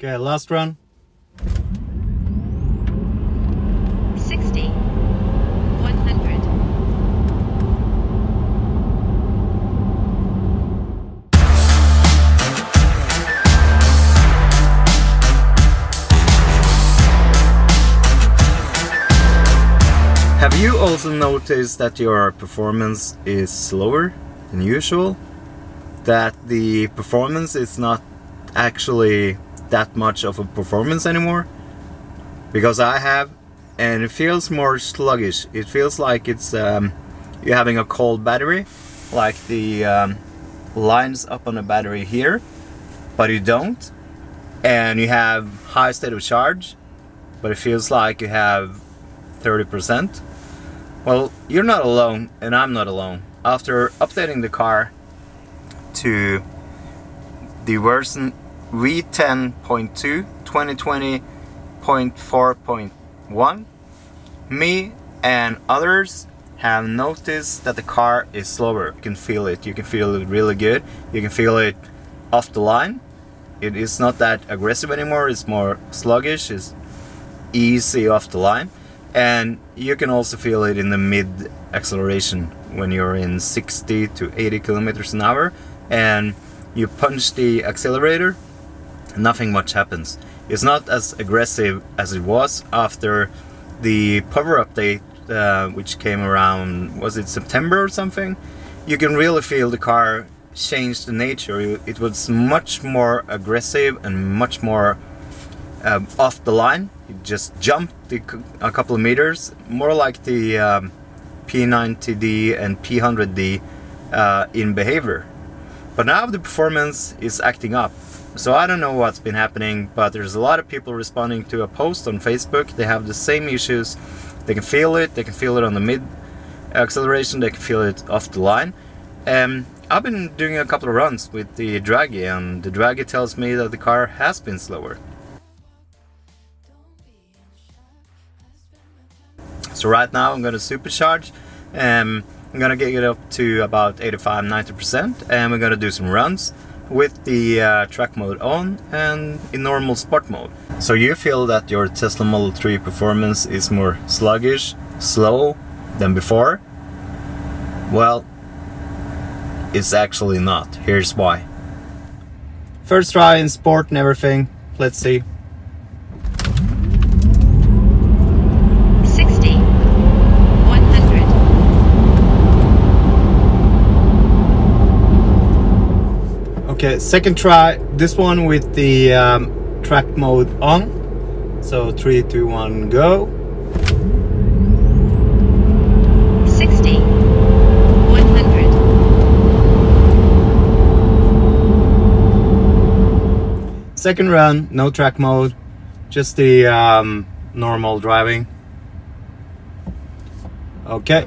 Okay, last run. 60, 100, Have you also noticed that your performance is slower than usual? That the performance is not actually that much of a performance anymore? Because I have, and it feels more sluggish. It feels like it's um, you're having a cold battery, like the um, lines up on the battery here, but you don't. And you have high state of charge, but it feels like you have 30%. Well, you're not alone, and I'm not alone. After updating the car to the version V10.2 2020.4.1, me and others have noticed that the car is slower. You can feel it. You can feel it really good. You can feel it off the line. It is not that aggressive anymore. It's more sluggish. It's easy off the line and you can also feel it in the mid acceleration when you're in 60 to 80 kilometers an hour and you punch the accelerator nothing much happens it's not as aggressive as it was after the power update uh, which came around was it September or something you can really feel the car change the nature it was much more aggressive and much more um, off the line. It just jumped a couple of meters, more like the um, P90D and P100D uh, in behavior. But now the performance is acting up. So I don't know what's been happening, but there's a lot of people responding to a post on Facebook. They have the same issues. They can feel it. They can feel it on the mid acceleration. They can feel it off the line. Um, I've been doing a couple of runs with the Dragy, and the Dragy tells me that the car has been slower. So right now I'm gonna supercharge and I'm gonna get it up to about 85-90% and we're gonna do some runs with the uh, track mode on and in normal sport mode. So you feel that your Tesla Model 3 performance is more sluggish, slow than before? Well, it's actually not. Here's why. First try in sport and everything. Let's see. 60, 100, Okay, second try. This one with the um, track mode on. So three, two, one, go. 60, 100, Second run, no track mode, just the um, normal driving. Okay.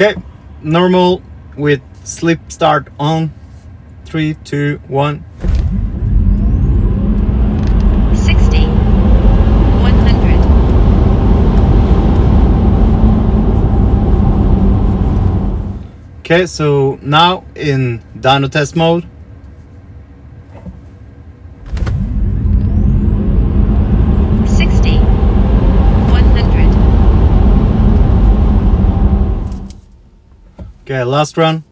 Okay, normal with slip start on. Three, two, one. sixty, one hundred, Okay, so now in dyno test mode. Okay, last run.